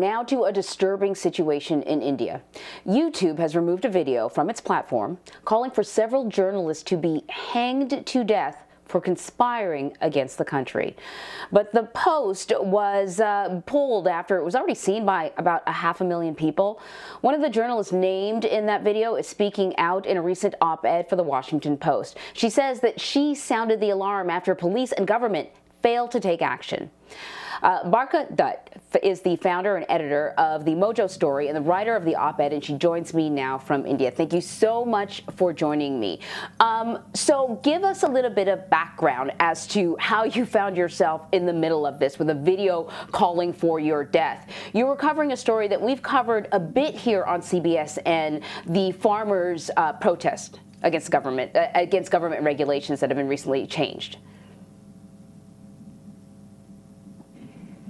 Now to a disturbing situation in India. YouTube has removed a video from its platform calling for several journalists to be hanged to death for conspiring against the country. But the post was uh, pulled after it was already seen by about a half a million people. One of the journalists named in that video is speaking out in a recent op-ed for the Washington Post. She says that she sounded the alarm after police and government failed to take action. Uh, Barkha Dutt is the founder and editor of the Mojo Story and the writer of the op-ed, and she joins me now from India. Thank you so much for joining me. Um, so give us a little bit of background as to how you found yourself in the middle of this with a video calling for your death. You were covering a story that we've covered a bit here on CBS and the farmers' uh, protest against government uh, against government regulations that have been recently changed.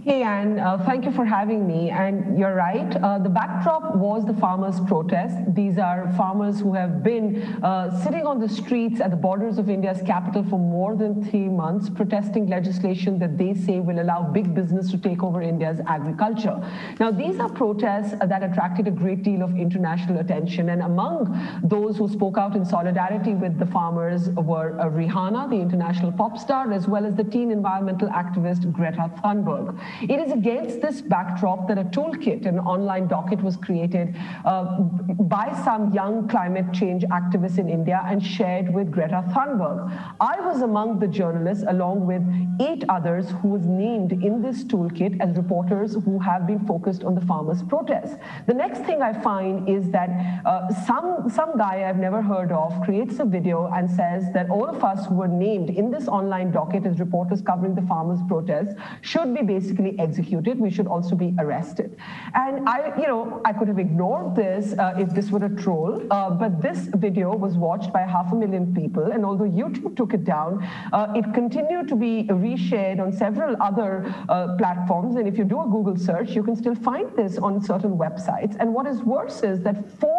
Hey, Anne, uh, thank you for having me. And you're right, uh, the backdrop was the farmers' protest. These are farmers who have been uh, sitting on the streets at the borders of India's capital for more than three months, protesting legislation that they say will allow big business to take over India's agriculture. Now, these are protests that attracted a great deal of international attention. And among those who spoke out in solidarity with the farmers were uh, Rihanna, the international pop star, as well as the teen environmental activist Greta Thunberg. It is against this backdrop that a toolkit, an online docket was created uh, by some young climate change activists in India and shared with Greta Thunberg. I was among the journalists along with eight others who was named in this toolkit as reporters who have been focused on the farmers' protests. The next thing I find is that uh, some, some guy I've never heard of creates a video and says that all of us who were named in this online docket as reporters covering the farmers' protests should be basically executed, we should also be arrested. And I, you know, I could have ignored this uh, if this were a troll, uh, but this video was watched by half a million people. And although YouTube took it down, uh, it continued to be reshared on several other uh, platforms. And if you do a Google search, you can still find this on certain websites. And what is worse is that four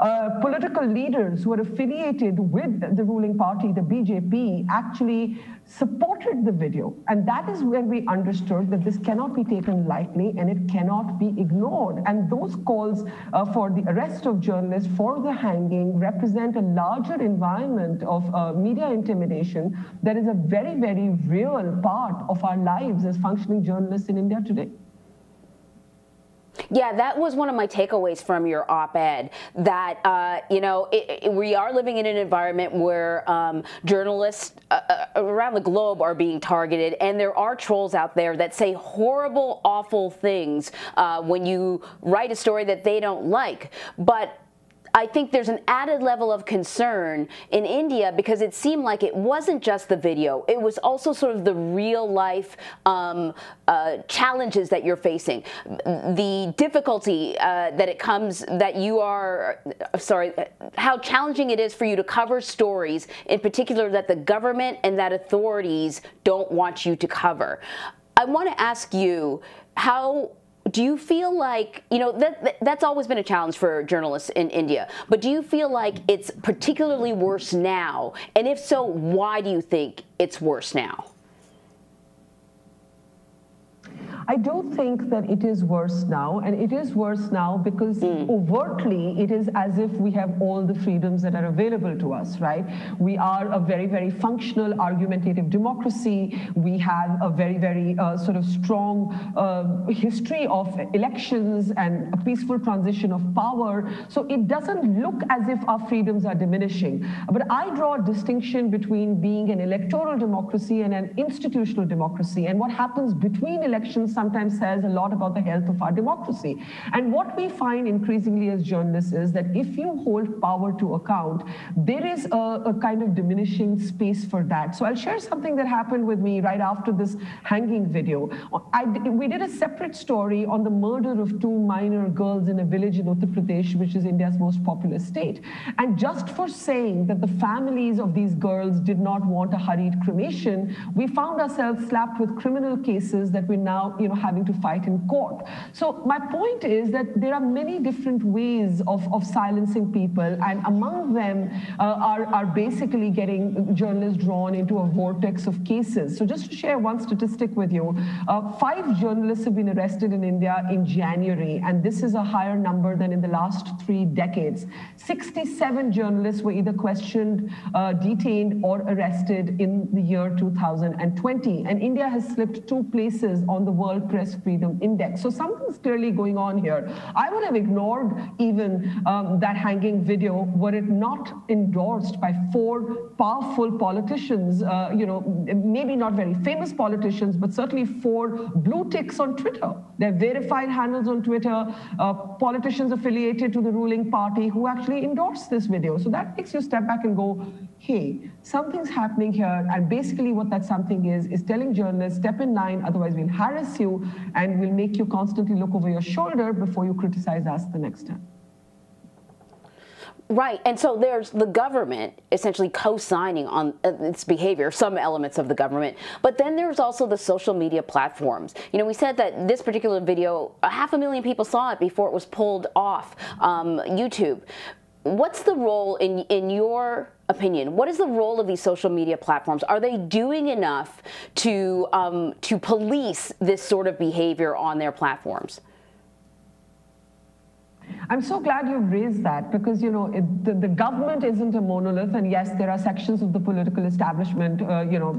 uh, political leaders who are affiliated with the ruling party, the BJP, actually supported the video. And that is where we understood that this cannot be taken lightly and it cannot be ignored. And those calls uh, for the arrest of journalists, for the hanging, represent a larger environment of uh, media intimidation that is a very, very real part of our lives as functioning journalists in India today. Yeah, that was one of my takeaways from your op-ed. That uh, you know, it, it, we are living in an environment where um, journalists uh, uh, around the globe are being targeted, and there are trolls out there that say horrible, awful things uh, when you write a story that they don't like. But I think there's an added level of concern in India because it seemed like it wasn't just the video, it was also sort of the real life um, uh, challenges that you're facing, the difficulty uh, that it comes that you are, uh, sorry, how challenging it is for you to cover stories, in particular that the government and that authorities don't want you to cover. I want to ask you how do you feel like you know that that's always been a challenge for journalists in India but do you feel like it's particularly worse now? And if so why do you think it's worse now I don't think that it is worse now, and it is worse now because mm. overtly it is as if we have all the freedoms that are available to us, right? We are a very, very functional, argumentative democracy. We have a very, very uh, sort of strong uh, history of elections and a peaceful transition of power. So it doesn't look as if our freedoms are diminishing. But I draw a distinction between being an electoral democracy and an institutional democracy. And what happens between elections sometimes says a lot about the health of our democracy. And what we find increasingly as journalists is that if you hold power to account, there is a, a kind of diminishing space for that. So I'll share something that happened with me right after this hanging video. I, we did a separate story on the murder of two minor girls in a village in Uttar Pradesh, which is India's most populous state. And just for saying that the families of these girls did not want a hurried cremation, we found ourselves slapped with criminal cases that we now you know, having to fight in court. So my point is that there are many different ways of, of silencing people, and among them uh, are, are basically getting journalists drawn into a vortex of cases. So just to share one statistic with you, uh, five journalists have been arrested in India in January, and this is a higher number than in the last three decades. 67 journalists were either questioned, uh, detained, or arrested in the year 2020. And India has slipped two places on the World Press Freedom Index. So something's clearly going on here. I would have ignored even um, that hanging video were it not endorsed by four powerful politicians, uh, you know, maybe not very famous politicians, but certainly four blue ticks on Twitter. They're verified handles on Twitter, uh, politicians affiliated to the ruling party who actually endorsed this video. So that makes you step back and go, hey, something's happening here. And basically what that something is, is telling journalists, step in line, otherwise we'll harass you and we'll make you constantly look over your shoulder before you criticize us the next time. Right, and so there's the government essentially co-signing on uh, its behavior, some elements of the government, but then there's also the social media platforms. You know, we said that this particular video, a half a million people saw it before it was pulled off um, YouTube. What's the role, in, in your opinion, what is the role of these social media platforms? Are they doing enough to, um, to police this sort of behavior on their platforms? I'm so glad you've raised that because, you know, it, the, the, government isn't a monolith. And yes, there are sections of the political establishment, uh, you know,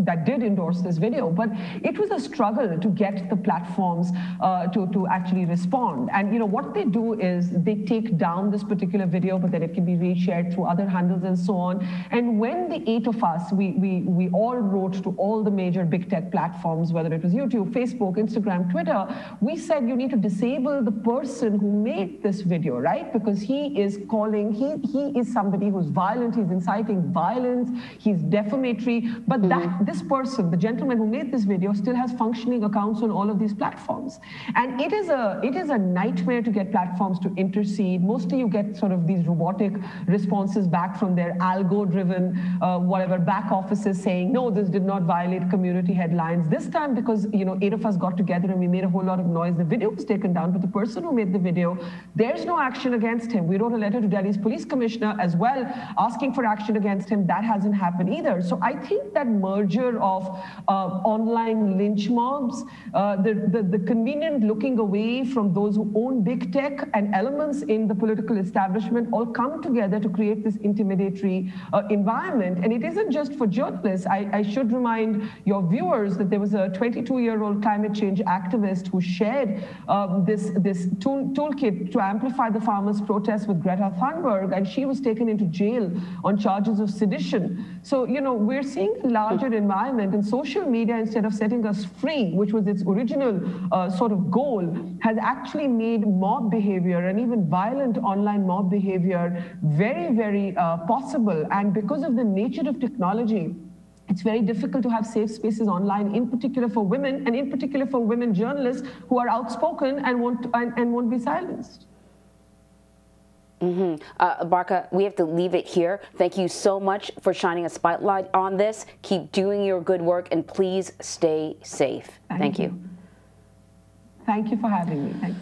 that did endorse this video. But it was a struggle to get the platforms uh, to, to actually respond. And, you know, what they do is they take down this particular video, but then it can be reshared through other handles and so on. And when the eight of us, we, we, we all wrote to all the major big tech platforms, whether it was YouTube, Facebook, Instagram, Twitter, we said you need to disable the person who made this video, right? Because he is calling, he, he is somebody who's violent, he's inciting violence, he's defamatory. But mm-hmm. that this person, the gentleman who made this video, still has functioning accounts on all of these platforms. And it is a it is a nightmare to get platforms to intercede. Mostly you get sort of these robotic responses back from their algo-driven, uh, whatever, back offices saying, no, this did not violate community headlines. This time, because you know, eight of us got together and we made a whole lot of noise, the video was taken down, but the person who made the video there's no action against him. We wrote a letter to Delhi's police commissioner as well, asking for action against him. That hasn't happened either. So I think that merger of uh, online lynch mobs, uh, the, the, the convenient looking away from those who own big tech and elements in the political establishment all come together to create this intimidatory uh, environment. And it isn't just for journalists. I, I should remind your viewers that there was a 22-year-old climate change activist who shared um, this, this tool, toolkit to amplify the farmers' protests with Greta Thunberg, and she was taken into jail on charges of sedition. So, you know, we're seeing a larger environment, and social media, instead of setting us free, which was its original uh, sort of goal, has actually made mob behavior and even violent online mob behavior very, very uh, possible. And because of the nature of technology, it's very difficult to have safe spaces online, in particular for women, and in particular for women journalists who are outspoken and won't, and, and won't be silenced. Mm-hmm. Uh, Barkha, we have to leave it here. Thank you so much for shining a spotlight on this. Keep doing your good work and please stay safe. Thank, Thank you. you. Thank you for having me.